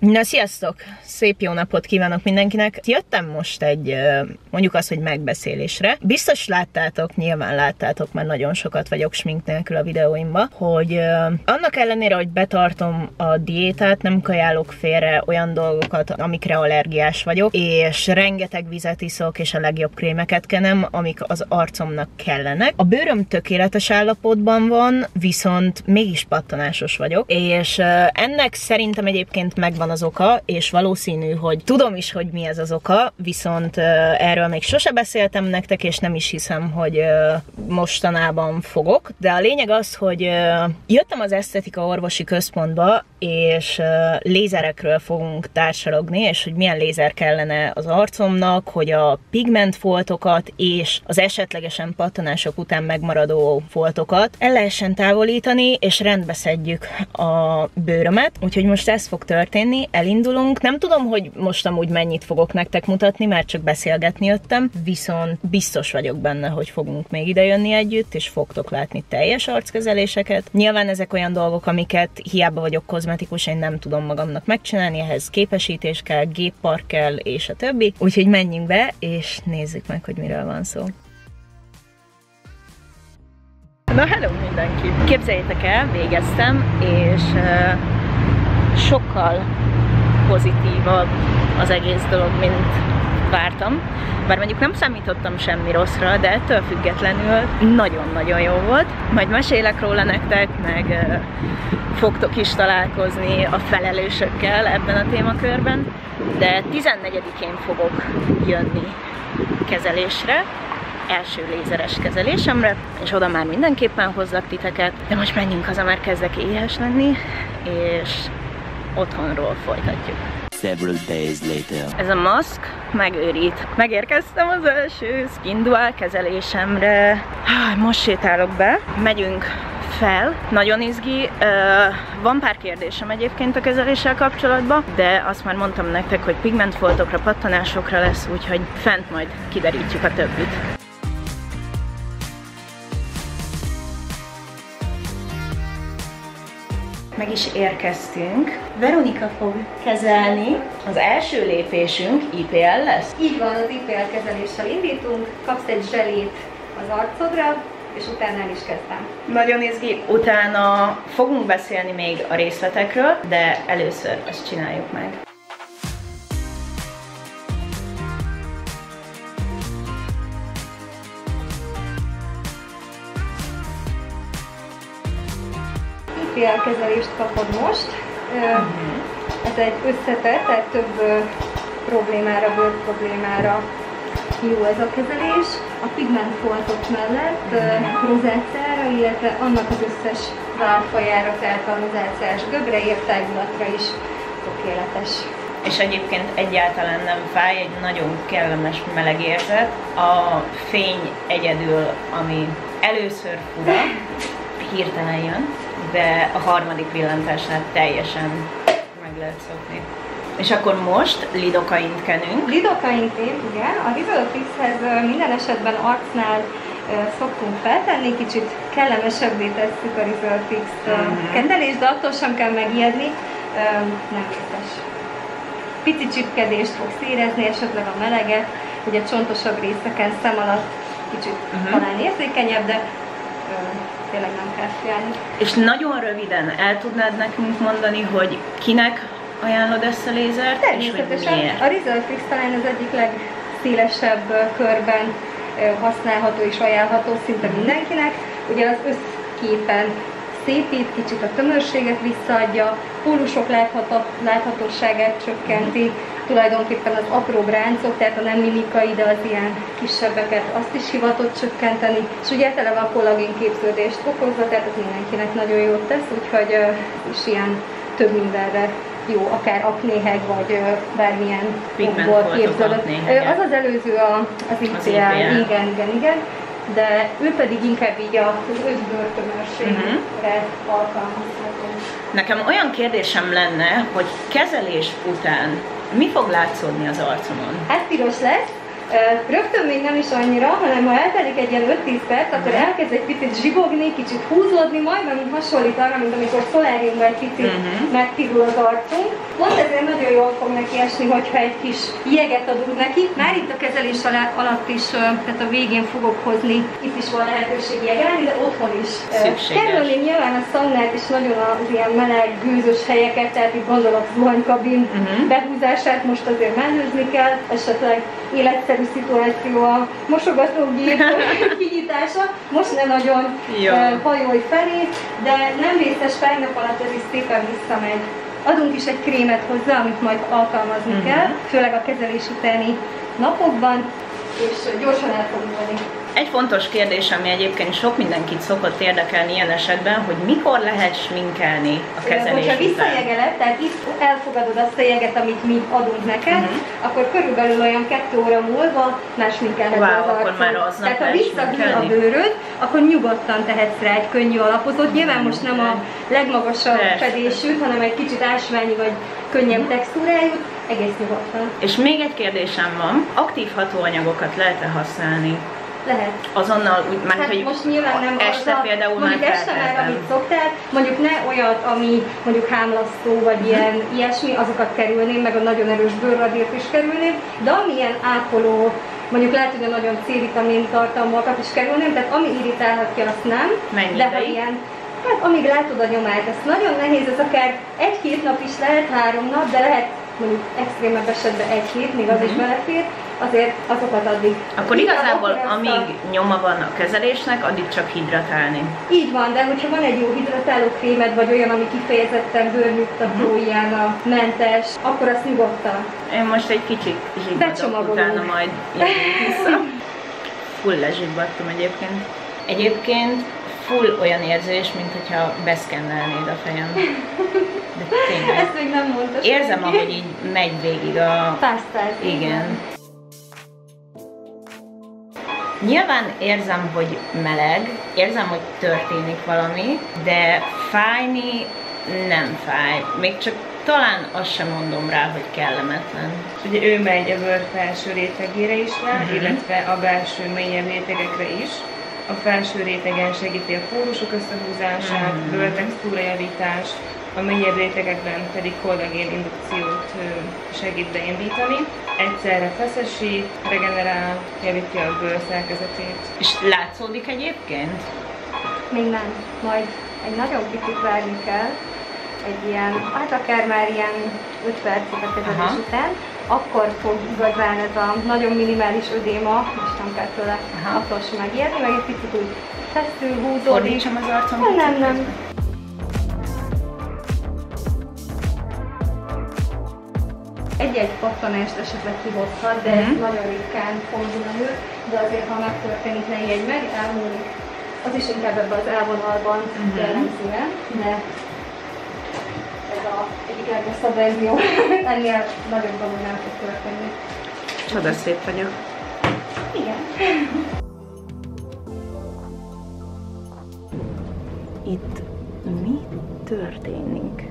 Na, sziasztok! Szép jó napot kívánok mindenkinek! Jöttem most egy, mondjuk azt, hogy megbeszélésre. Biztos láttátok, nyilván láttátok, mert nagyon sokat vagyok smink nélkül a videóimba, hogy annak ellenére, hogy betartom a diétát, nem kajálok félre olyan dolgokat, amikre allergiás vagyok, és rengeteg vizet iszok, és a legjobb krémeket kenem, amik az arcomnak kellenek. A bőröm tökéletes állapotban van, viszont mégis pattanásos vagyok, és ennek szerintem egyébként megvan az oka, és valószínű, hogy tudom is, hogy mi ez az oka, viszont erről még sose beszéltem nektek, és nem is hiszem, hogy mostanában fogok, de a lényeg az, hogy jöttem az esztetika orvosi központba, és lézerekről fogunk társalogni, és hogy milyen lézer kellene az arcomnak, hogy a pigment foltokat és az esetlegesen pattanások után megmaradó foltokat el lehessen távolítani, és rendbe szedjük a bőrömet. Úgyhogy most ez fog történni, elindulunk. Nem tudom, hogy most amúgy mennyit fogok nektek mutatni, mert csak beszélgetni jöttem, viszont biztos vagyok benne, hogy fogunk még idejönni együtt, és fogtok látni teljes arckezeléseket. Nyilván ezek olyan dolgok, amiket hiába vagyok kozmetikus, én nem tudom magamnak megcsinálni, ehhez képesítés kell, géppark kell, és a többi. Úgyhogy menjünk be, és nézzük meg, hogy miről van szó. Na, hello mindenki! Képzeljétek el, végeztem, és uh, sokkal pozitívabb az egész dolog, mint vártam. Bár mondjuk nem számítottam semmi rosszra, de ettől függetlenül nagyon-nagyon jó volt. Majd mesélek róla nektek, meg fogtok is találkozni a felelősökkel ebben a témakörben, de 14-én fogok jönni kezelésre, első lézeres kezelésemre, és oda már mindenképpen hozzak titeket. De most menjünk haza, mert kezdek éhes lenni, és otthonról folytatjuk. Several days later. Ez a maszk megőrít. Megérkeztem az első Skin Dual kezelésemre. Most sétálok be, megyünk fel, nagyon izgi. Van pár kérdésem egyébként a kezeléssel kapcsolatban, de azt már mondtam nektek, hogy pigmentfoltokra, pattanásokra lesz, úgyhogy fent majd kiderítjük a többit. Meg is érkeztünk. Veronika fog kezelni. Az első lépésünk IPL lesz. Így van, az IPL kezeléssel indítunk, kapsz egy zselét az arcodra, és utána el is kezdtem. Nagyon izgi. Utána fogunk beszélni még a részletekről, de először ezt csináljuk meg. Kezelést kapod most. Ez egy összetett, tehát több problémára, bőr problémára jó ez a kezelés. A pigmentfoltok mellett rozáciára, illetve annak az összes válfajára, tehát a rozáciás göbre, értágulatra is tökéletes. És egyébként egyáltalán nem fáj, egy nagyon kellemes meleg érzet. A fény egyedül, ami először fura, hirtelen jön, de a harmadik villantásnál teljesen meg lehet szokni. És akkor most lidokaint kenünk. Lidokaint igen. A Risolfixhez minden esetben arcnál szoktunk feltenni, kicsit kellemesebbé tesszük a Risolfix uh-huh. kendelést, de attól sem kell megijedni, nem képes. Pici csipkedést fogsz érezni, esetleg a meleget, ugye csontosabb részeken, szem alatt kicsit uh-huh. talán érzékenyebb, de tényleg nem kell fiálni. És nagyon röviden el tudnád nekünk mondani, hogy kinek ajánlod ezt a lézert, Természetesen. és hogy A Resolve talán az egyik legszélesebb körben használható és ajánlható szinte mhm. mindenkinek. Ugye az összképen szépít, kicsit a tömörséget visszaadja, pólusok láthatóságát csökkenti, tulajdonképpen az apró ráncok, tehát a nem mimikai, de az ilyen kisebbeket, azt is hivatott csökkenteni, és ugye eleve a kollagén képződést okozza, tehát ez mindenkinek nagyon jót tesz, úgyhogy is ilyen több mindenre jó, akár aknéheg, vagy bármilyen okból képződött. Az az előző a, az IPL, igen, igen, igen de ő pedig inkább így az összbörtönörségre uh-huh. alkalmazható. Nekem olyan kérdésem lenne, hogy kezelés után mi fog látszódni az arcomon? Hát piros lesz, Rögtön még nem is annyira, hanem ha eltelik egy ilyen 5-10 perc, akkor mhm. elkezd egy picit zsibogni, kicsit húzódni, majd amit hasonlít arra, mint amikor szoláriumban egy picit uh-huh. megtirul az arcunk. Pont ezért nagyon jól fog neki esni, hogyha egy kis jeget adunk neki. Már itt a kezelés alatt is, tehát a végén fogok hozni, itt is van lehetőség jegelni, de otthon is. Szükséges. Kerülném nyilván a szaunát is nagyon az ilyen meleg, gőzös helyeket, tehát itt gondolok zuhanykabin uh-huh. behúzását most azért mellőzni kell, esetleg életszerű szituáció a mosogatógép kinyitása, most ne nagyon Jó. hajolj felé, de nem vészes fejnap alatt ez is szépen visszamegy. Adunk is egy krémet hozzá, amit majd alkalmazni uh-huh. kell, főleg a kezelés utáni napokban, és gyorsan el fog. Egy fontos kérdés, ami egyébként sok mindenkit szokott érdekelni ilyen esetben, hogy mikor lehet sminkelni a kezelés Hogyha után. visszajegeled, tehát itt elfogadod azt a jeget, amit mi adunk neked, Mhm. akkor körülbelül olyan kettő óra múlva már sminkelheted Wow, az akkor már aznap Tehát ha lehet visszahűl a bőröd, akkor nyugodtan tehetsz rá egy könnyű alapozót. Nyilván most nem a legmagasabb fedésűt, hanem egy kicsit ásványi vagy könnyebb textúrájú, egész nyugodtan. És még egy kérdésem van, aktív hatóanyagokat lehet-e használni? Lehet. Azonnal úgy, már Hát hogy most nyilván nem este az például mondjuk már este már, amit szoktál, mondjuk ne olyat, ami mondjuk hámlasztó, vagy Mhm. ilyen ilyesmi, azokat kerülném, meg a nagyon erős bőrradírt is kerülném, de ami ilyen ápoló, mondjuk lehet, hogy a nagyon C-vitamin tartalmakat is kerülném, tehát ami irritálhatja, azt nem. Mennyi de ha ilyen, hát amíg látod a nyomát, ez nagyon nehéz, ez akár egy-két nap is lehet, három nap, de lehet mondjuk extrémebb esetben egy-hét, még az is belefér, azért azokat addig. Akkor igazából ezt a- amíg nyoma van a kezelésnek, addig csak hidratálni. így van, de hogyha van egy jó hidratáló krémed, vagy olyan, ami kifejezetten bőrnyugtató, Mhm. ilyen a mentes, akkor azt nyugodtan. Én most egy kicsit Becsomagolunk. utána majd vissza. Full lezsibbadtam egyébként. Egyébként full olyan érzés, mint hogyha beszkennelnéd a fejem. De tényleg. Ezt még nem mondta Érzem, ahogy így megy végig a... Pásztál. Igen. Nyilván érzem, hogy meleg, érzem, hogy történik valami, de fájni nem fáj. Még csak talán azt sem mondom rá, hogy kellemetlen. Ugye ő megy a bőr felső rétegére is rá, Mhm. uh-huh. illetve a belső mélyebb rétegekre is. A felső rétegen segíti a pórusok összehúzását, Mhm. uh-huh. bőrtextúra javítást, a mélyebb rétegekben pedig kollagén indukciót segít beindítani. Egyszerre feszesít, regenerál, javítja a bőr szerkezetét. És látszódik egyébként? Még nem. Majd egy nagyon picit várni kell, egy ilyen, hát akár már ilyen 5 percet a kezelés után, akkor fog igazán ez a nagyon minimális ödéma, most nem kell tőle attól sem megijedni, meg egy picit úgy feszül, húzódik. Fordítsam az arcom? Nem, nem, nem. Egy-egy pattanást esetleg kihozhat, de Mhm. nagyon ritkán fordul elő, de azért, ha megtörténik, ne ijedj meg, elmúlik. Az is inkább ebben az elvonalban Mhm. jellemzően, de ez a egyik legrosszabb verzió. Ennél nagyobb dolog nem fog történni. Csoda szép vagyok. Igen. Itt mi történik?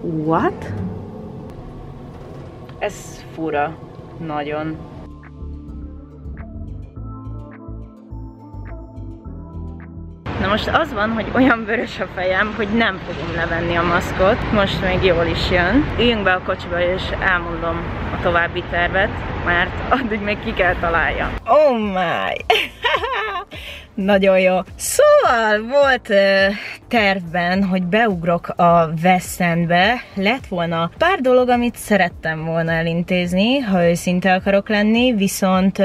What? Ez fura. Nagyon. Na most az van, hogy olyan vörös a fejem, hogy nem fogom levenni a maszkot. Most még jól is jön. Üljünk be a kocsiba és elmondom a további tervet, mert addig még ki kell találja. Oh my! Nagyon jó. Szóval volt uh, tervben, hogy beugrok a West Endbe. Lett volna pár dolog, amit szerettem volna elintézni, ha őszinte akarok lenni, viszont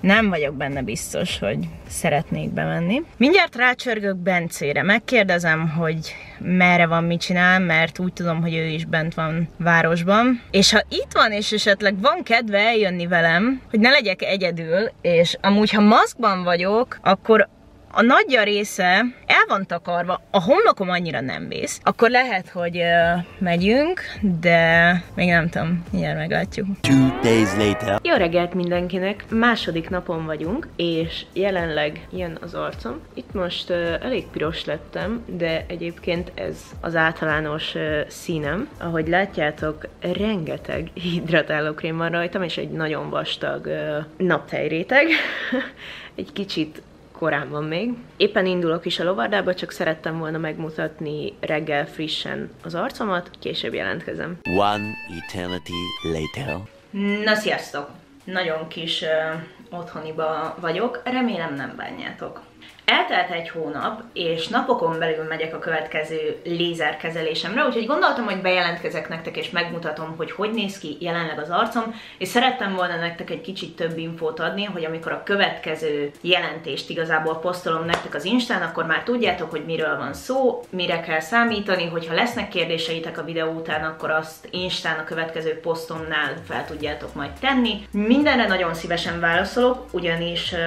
nem vagyok benne biztos, hogy szeretnék bemenni. Mindjárt rácsörgök Bencére, megkérdezem, hogy merre van, mit csinál, mert úgy tudom, hogy ő is bent van városban. És ha itt van, és esetleg van kedve eljönni velem, hogy ne legyek egyedül, és amúgy, ha maszkban vagyok, akkor a nagyja része el van takarva, a homlokom annyira nem vész, akkor lehet, hogy uh, megyünk, de még nem tudom, mindjárt meglátjuk. Two days later. Jó reggelt mindenkinek! Második napon vagyunk, és jelenleg ilyen az arcom. Itt most uh, elég piros lettem, de egyébként ez az általános uh, színem. Ahogy látjátok, rengeteg hidratálókrém van rajtam, és egy nagyon vastag uh, naptejréteg. egy kicsit korán van még. Éppen indulok is a lovardába, csak szerettem volna megmutatni reggel frissen az arcomat, később jelentkezem. One eternity later. Na sziasztok! Nagyon kis uh, otthoniba vagyok, remélem nem bánjátok. Eltelt egy hónap, és napokon belül megyek a következő lézerkezelésemre, úgyhogy gondoltam, hogy bejelentkezek nektek, és megmutatom, hogy hogy néz ki jelenleg az arcom, és szerettem volna nektek egy kicsit több infót adni, hogy amikor a következő jelentést igazából posztolom nektek az Instán, akkor már tudjátok, hogy miről van szó, mire kell számítani, hogyha lesznek kérdéseitek a videó után, akkor azt Instán a következő posztomnál fel tudjátok majd tenni. Mindenre nagyon szívesen válaszolok, ugyanis uh,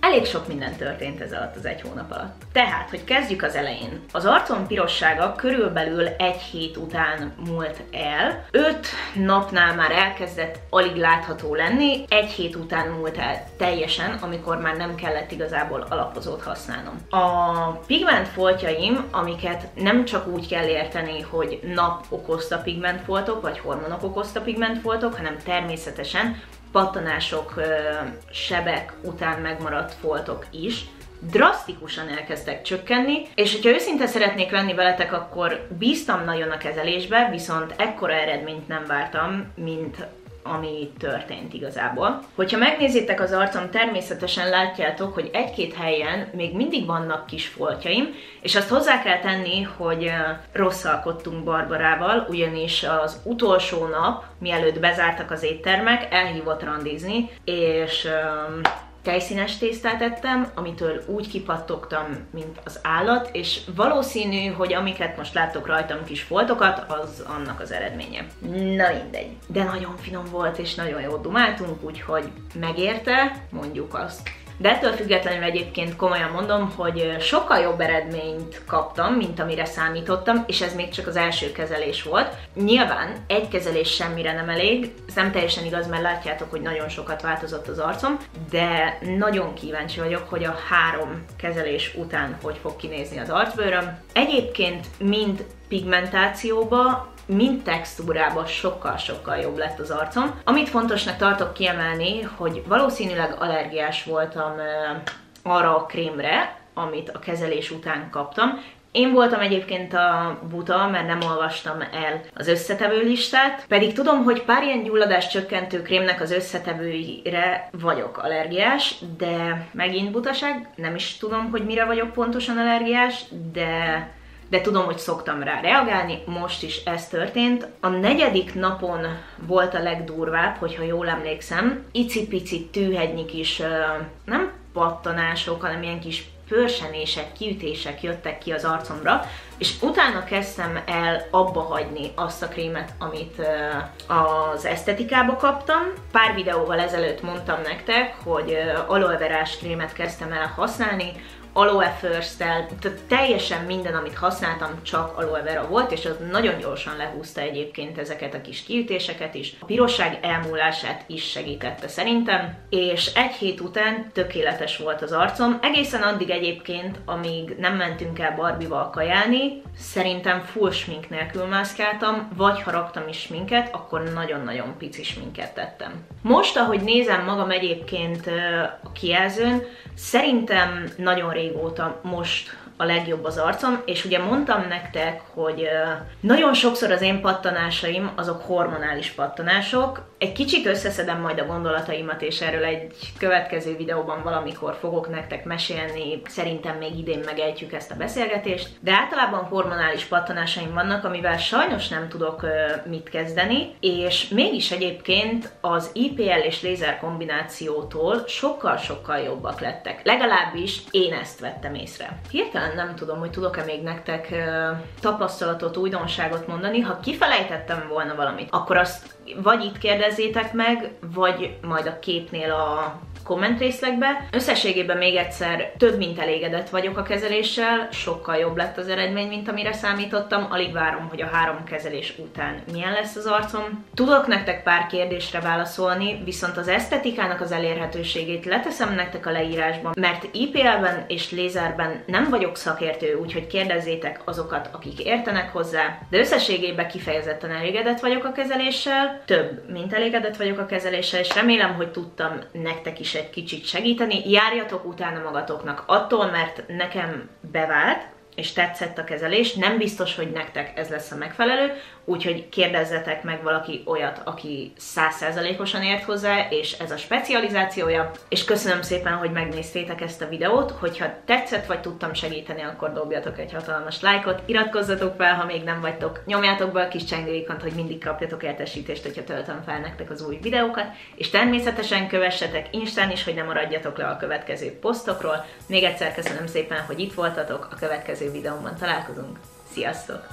elég sok minden történt ez alatt egy hónap alatt. Tehát, hogy kezdjük az elején. Az arcom pirossága körülbelül egy hét után múlt el. Öt napnál már elkezdett alig látható lenni, egy hét után múlt el teljesen, amikor már nem kellett igazából alapozót használnom. A pigment foltjaim, amiket nem csak úgy kell érteni, hogy nap okozta pigmentfoltok, vagy hormonok okozta pigmentfoltok, hanem természetesen pattanások, sebek után megmaradt foltok is drasztikusan elkezdtek csökkenni, és hogyha őszinte szeretnék lenni veletek, akkor bíztam nagyon a kezelésbe, viszont ekkora eredményt nem vártam, mint ami történt igazából. Hogyha megnézitek az arcom, természetesen látjátok, hogy egy-két helyen még mindig vannak kis foltjaim, és azt hozzá kell tenni, hogy rosszalkodtunk Barbarával, ugyanis az utolsó nap, mielőtt bezártak az éttermek, elhívott randizni, és tejszínes tésztát ettem, amitől úgy kipattogtam, mint az állat, és valószínű, hogy amiket most láttok rajtam kis foltokat, az annak az eredménye. Na mindegy. De nagyon finom volt, és nagyon jól dumáltunk, úgyhogy megérte, mondjuk azt. De ettől függetlenül egyébként komolyan mondom, hogy sokkal jobb eredményt kaptam, mint amire számítottam, és ez még csak az első kezelés volt. Nyilván egy kezelés semmire nem elég, ez nem teljesen igaz, mert látjátok, hogy nagyon sokat változott az arcom, de nagyon kíváncsi vagyok, hogy a három kezelés után hogy fog kinézni az arcbőröm. Egyébként mind pigmentációba, mind textúrában sokkal-sokkal jobb lett az arcom. Amit fontosnak tartok kiemelni, hogy valószínűleg allergiás voltam arra a krémre, amit a kezelés után kaptam. Én voltam egyébként a buta, mert nem olvastam el az összetevő listát, pedig tudom, hogy pár ilyen gyulladás csökkentő krémnek az összetevőire vagyok allergiás, de megint butaság, nem is tudom, hogy mire vagyok pontosan allergiás, de de tudom, hogy szoktam rá reagálni, most is ez történt. A negyedik napon volt a legdurvább, hogyha jól emlékszem, icipici tűhegynyi kis, nem pattanások, hanem ilyen kis pörsenések, kiütések jöttek ki az arcomra, és utána kezdtem el abba hagyni azt a krémet, amit az esztetikába kaptam. Pár videóval ezelőtt mondtam nektek, hogy aloe verás krémet kezdtem el használni, aloe first tehát teljesen minden, amit használtam, csak aloe vera volt, és az nagyon gyorsan lehúzta egyébként ezeket a kis kiütéseket is. A pirosság elmúlását is segítette szerintem, és egy hét után tökéletes volt az arcom. Egészen addig egyébként, amíg nem mentünk el Barbival kajálni, szerintem full smink nélkül mászkáltam, vagy ha raktam is sminket, akkor nagyon-nagyon pici sminket tettem. Most, ahogy nézem magam egyébként a kijelzőn, szerintem nagyon régóta most a legjobb az arcom, és ugye mondtam nektek, hogy nagyon sokszor az én pattanásaim azok hormonális pattanások. Egy kicsit összeszedem majd a gondolataimat, és erről egy következő videóban valamikor fogok nektek mesélni. Szerintem még idén megejtjük ezt a beszélgetést. De általában hormonális pattanásaim vannak, amivel sajnos nem tudok mit kezdeni, és mégis egyébként az IPL és lézer kombinációtól sokkal-sokkal jobbak lettek. Legalábbis én ezt vettem észre. Hirtelen nem tudom, hogy tudok-e még nektek tapasztalatot, újdonságot mondani. Ha kifelejtettem volna valamit, akkor azt vagy itt kérdezzétek meg, vagy majd a képnél a kommentrészlegbe. Összességében még egyszer több mint elégedett vagyok a kezeléssel, sokkal jobb lett az eredmény, mint amire számítottam. Alig várom, hogy a három kezelés után milyen lesz az arcom. Tudok nektek pár kérdésre válaszolni, viszont az esztetikának az elérhetőségét leteszem nektek a leírásban, mert IPL-ben és lézerben nem vagyok szakértő, úgyhogy kérdezzétek azokat, akik értenek hozzá, de összességében kifejezetten elégedett vagyok a kezeléssel, több, mint elégedett vagyok a kezeléssel, és remélem, hogy tudtam nektek is egy kicsit segíteni. Járjatok utána magatoknak attól, mert nekem bevált, és tetszett a kezelés, nem biztos, hogy nektek ez lesz a megfelelő, úgyhogy kérdezzetek meg valaki olyat, aki százszerzalékosan ért hozzá, és ez a specializációja. És köszönöm szépen, hogy megnéztétek ezt a videót, hogyha tetszett, vagy tudtam segíteni, akkor dobjatok egy hatalmas lájkot, iratkozzatok fel, ha még nem vagytok, nyomjátok be a kis csengőikont, hogy mindig kapjatok értesítést, hogyha töltöm fel nektek az új videókat, és természetesen kövessetek Instán is, hogy ne maradjatok le a következő posztokról. Még egyszer köszönöm szépen, hogy itt voltatok, a következő videómban találkozunk. Sziasztok!